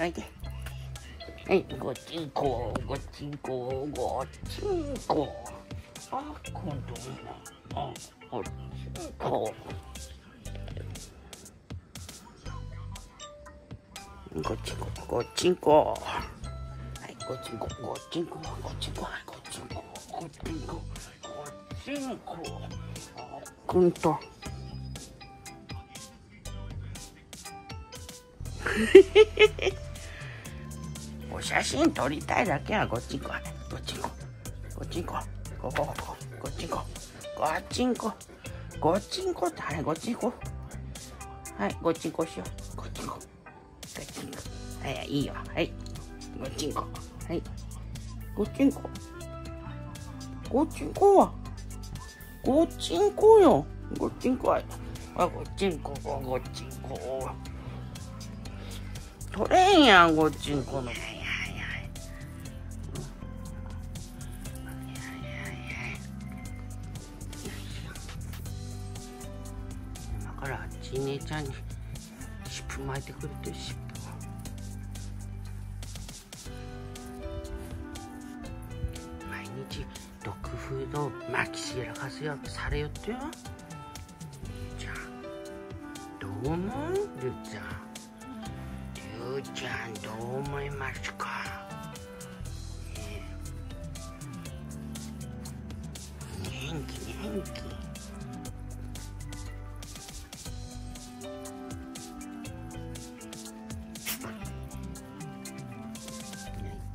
おい。ではいごちんこごちんこごちんこあ今度もあごちんこごちんこごちんこ。はいごちんこごちんこごちんこはいごちんこごちんこごちんこ。あくんと お写真撮りたいだけはごっちんこごっちんこごっちんこここここごっちんこごっちんこごっちんこってあれごっちんこはいごっちんこしよう。ごっちんこごっちんこはいいいよ。はい。ごっちんこはい。ごっちんこごっちんこはごっちんこよ。ごっちんこはあごっちんこごごっちんこ取れんやんごっちんこの。姉ちゃんに湿布巻いてくれてる湿布毎日ドッグフード巻きしらかすよされよってよ。じゃあどう思う？りゅうちゃん。りゅうちゃんどう思いますか、ねえ。元気元気。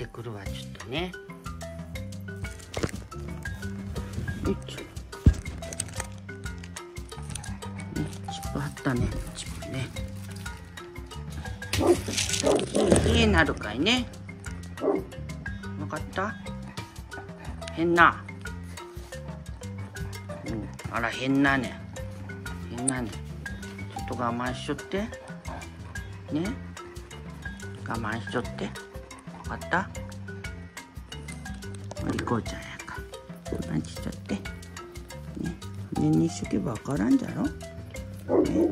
ってくるわちょっとね。よいしょねチップあったねチップね。家なるかいね。わかった？変な。うんあら変なね。変なね。ちょっと我慢しちょって。ね？我慢しちょって。かった？お利口ちゃんやか我慢しちゃって。ね。ねにしとけばわからんじゃろ？ね。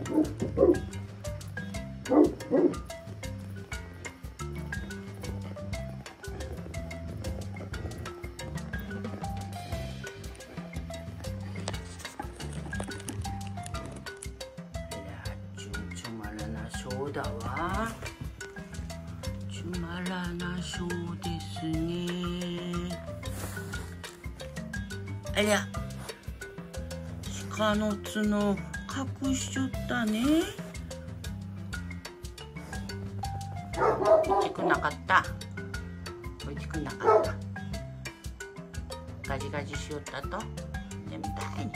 だわ。ありゃ鹿の角隠しちゃったね。大きくなかった。大きくなかった。ガジガジしよったと。眠たいね。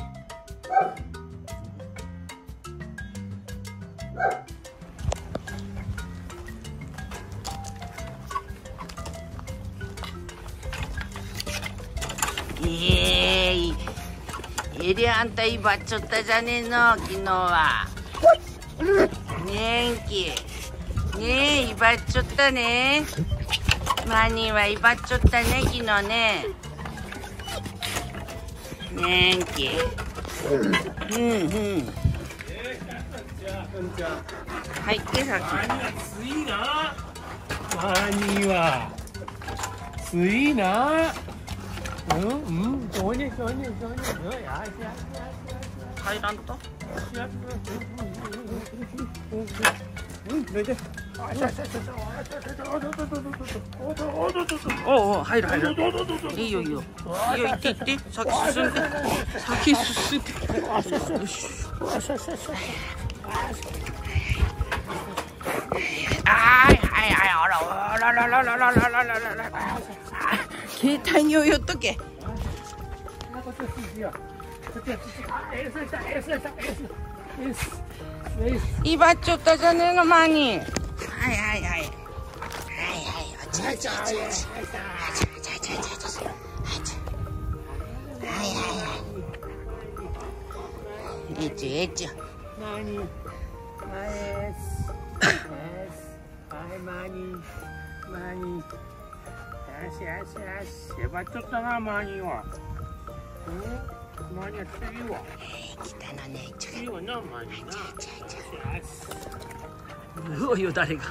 えりゃあんた威張っちゃったじゃねえの昨日は。元気。ねえ威張っちゃったね。マニーは威張っちゃったね昨日ね。元気。うんうん。入ってさっ暑いな。マニーは。暑いな。うんうんそうねそうねそうねうんやしやしき入らんとやしやしうん寝てあしゃしゃしゃしゃおどど携帯によっとけ。こっちったじゃねえのマニー。はいはいはい。はいはいおちちちちしよしよし。粘っちゃったなマーニーは。うん？マニーは来てるわ。来たねちょっなマニーなちょちちうおよ誰が。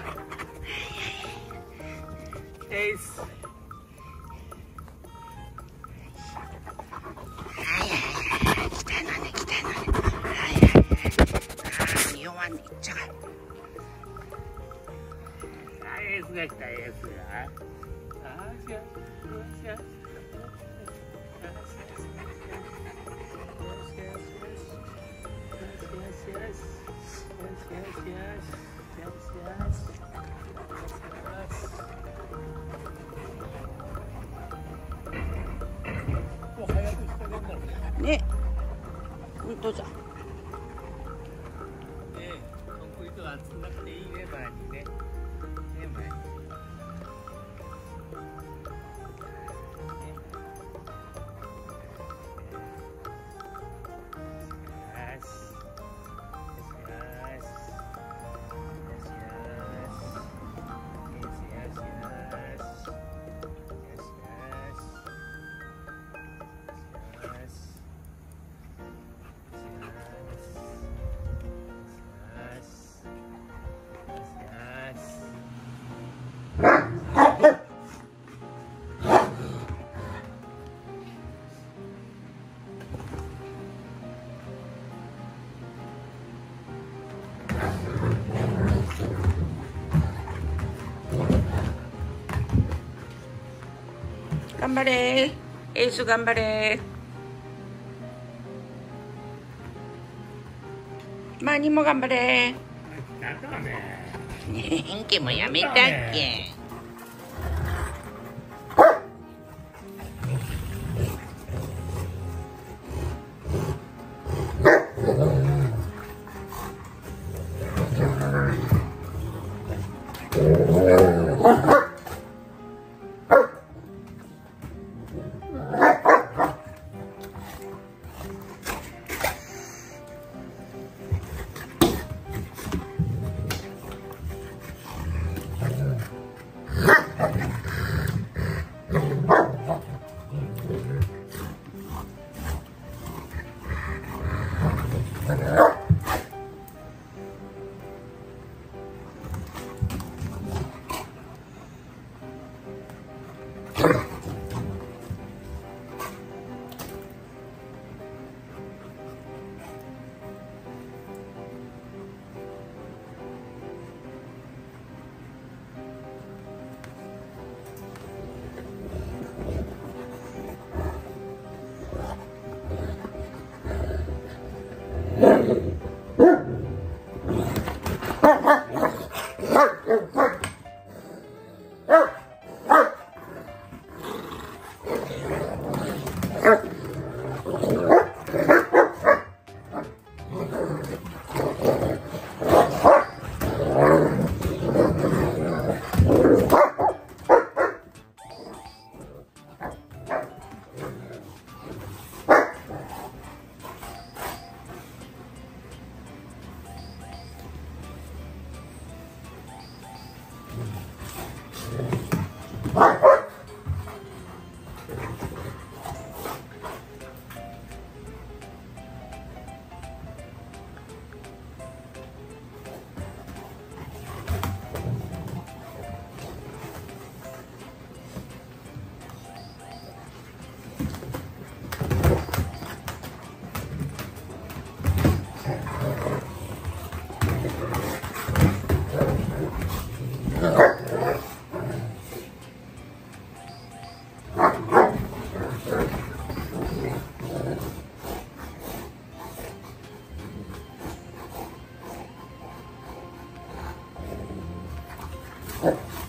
ね。本当じゃ。ねコンクリートは厚くなくていいね前にね。ね前に。頑張れ。エース頑張れ。マーニも頑張れ。だからね。元気もやめたっけ Okay.